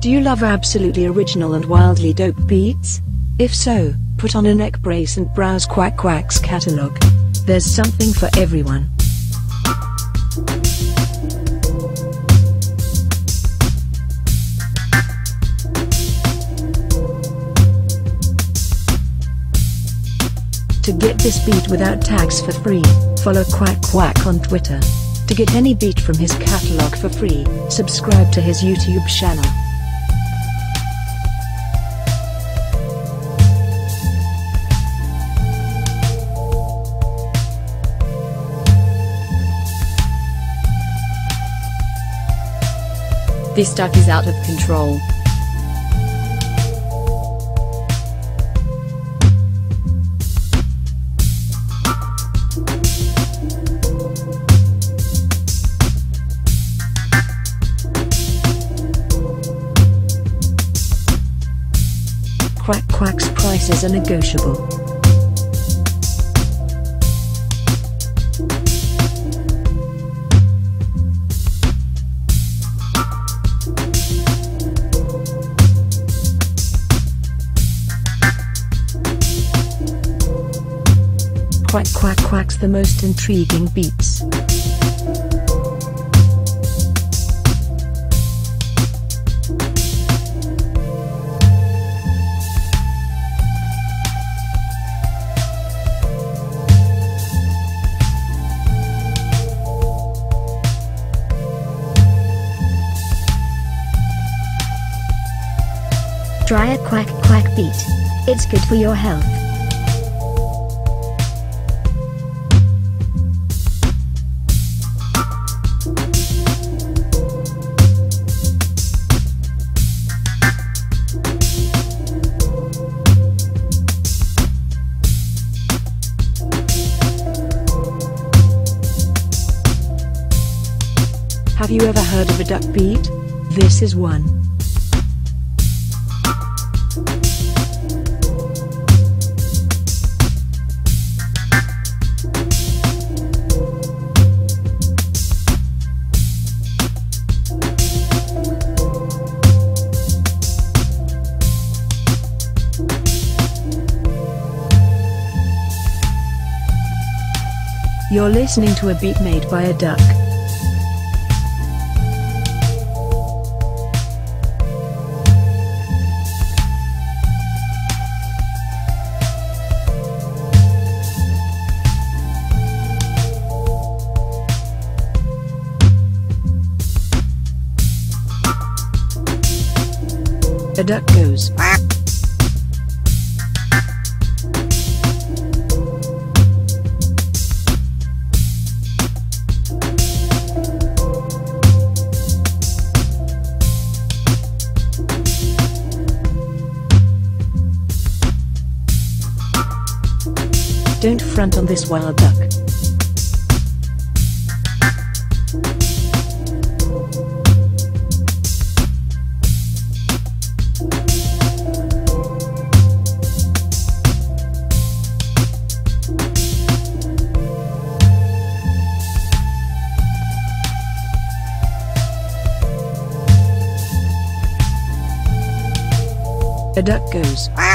Do you love absolutely original and wildly dope beats? If so, put on a neck brace and browse Quack Quack's catalog. There's something for everyone. To get this beat without tags for free, follow Quack Quack on Twitter. To get any beat from his catalog for free, subscribe to his YouTube channel. This duck is out of control. Quack Quack's prices are negotiable. Quack Quack Quacks the most intriguing beats. Try a quack quack beat. It's good for your health. Have you ever heard of a duck beat? This is one. You're listening to a beat made by a duck. A duck goes. Don't front on this wild duck. A duck goes.